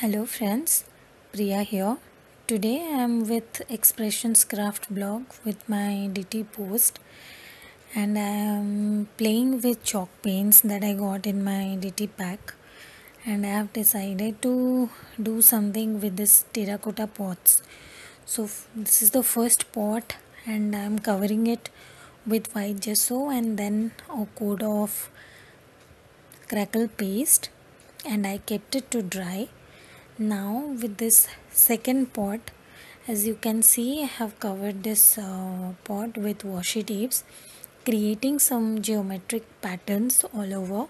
Hello friends, Priya here. Today I am with Expressions Craft blog with my DT post and I am playing with chalk paints that I got in my DT pack and I have decided to do something with this terracotta pots. So this is the first pot and I am covering it with white gesso and then a coat of crackle paste and I kept it to dry now with this second pot as you can see I have covered this uh, pot with washi tapes creating some geometric patterns all over.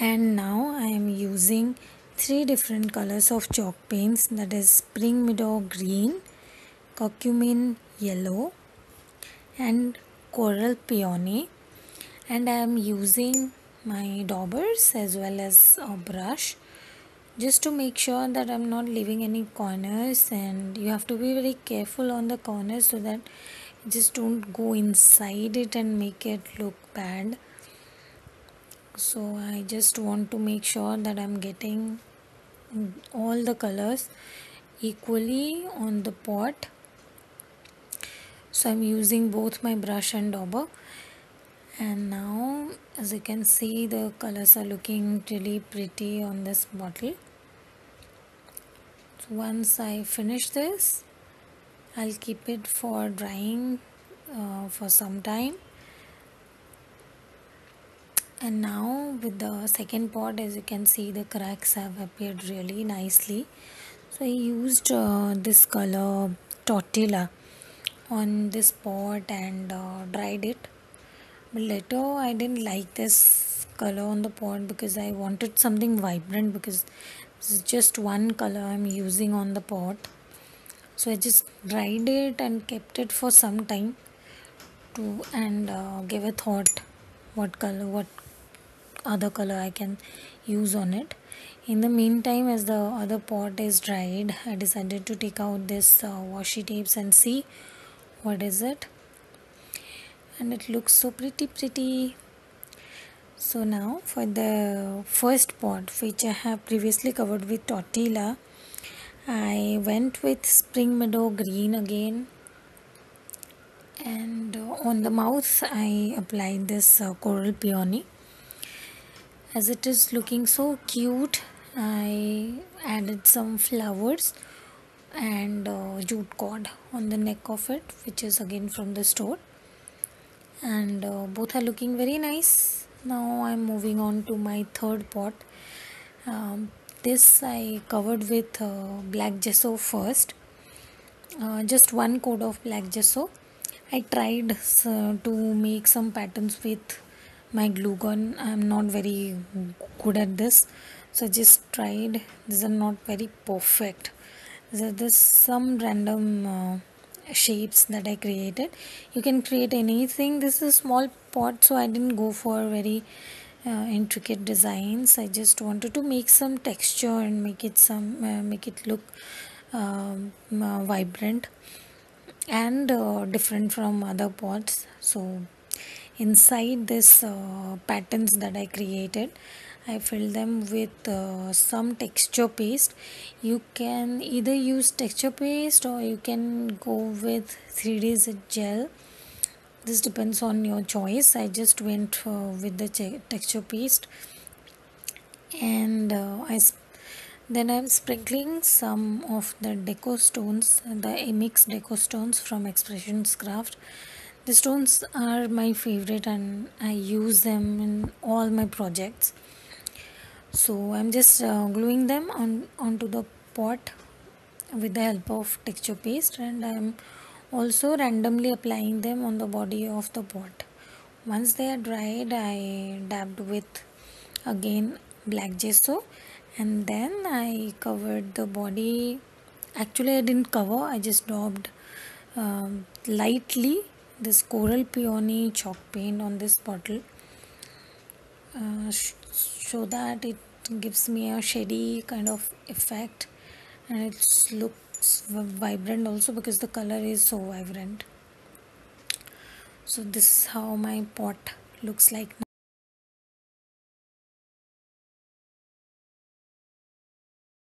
And now I am using three different colors of chalk paints that is spring meadow green curcumin yellow and coral peony. And I am using my daubers as well as a brush just to make sure that I'm not leaving any corners and you have to be very careful on the corners so that just don't go inside it and make it look bad. So I just want to make sure that I'm getting all the colors equally on the pot. So I'm using both my brush and dauber. And now as you can see the colors are looking really pretty on this bottle once I finish this I'll keep it for drying uh, for some time. And now with the second pot as you can see the cracks have appeared really nicely. So I used uh, this color tortilla on this pot and uh, dried it. But later I didn't like this color on the pot because I wanted something vibrant because this is just one color I'm using on the pot. So I just dried it and kept it for some time to and uh, gave a thought what color what other color I can use on it. In the meantime as the other pot is dried I decided to take out this uh, washi tapes and see what is it. And it looks so pretty pretty so now for the first pot which I have previously covered with tortilla I went with spring meadow green again. And on the mouth I applied this uh, coral peony. As it is looking so cute I added some flowers and uh, jute cord on the neck of it which is again from the store. And uh, both are looking very nice now I'm moving on to my third pot. Um, this I covered with uh, black gesso first. Uh, just one coat of black gesso. I tried uh, to make some patterns with my glue gun. I'm not very good at this. So just tried. These are not very perfect. There's some random uh, shapes that I created. You can create anything. This is a small pot so I didn't go for very uh, intricate designs. I just wanted to make some texture and make it some uh, make it look um, uh, vibrant and uh, different from other pots. So inside this uh, patterns that I created I filled them with uh, some texture paste. You can either use texture paste or you can go with 3D gel. This depends on your choice. I just went uh, with the texture paste. And uh, I then I'm sprinkling some of the deco stones the mix deco stones from Expressions Craft. The stones are my favorite and I use them in all my projects so I'm just uh, gluing them on onto the pot with the help of texture paste and I'm also randomly applying them on the body of the pot. Once they are dried I dabbed with again black gesso and then I covered the body. Actually I didn't cover I just daubed um, lightly this coral peony chalk paint on this bottle uh, so that it gives me a shady kind of effect. And it looks vibrant also because the color is so vibrant. So this is how my pot looks like now